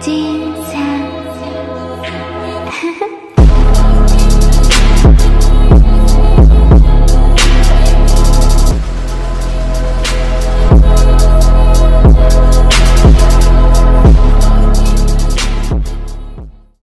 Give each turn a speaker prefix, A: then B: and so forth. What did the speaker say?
A: 精彩。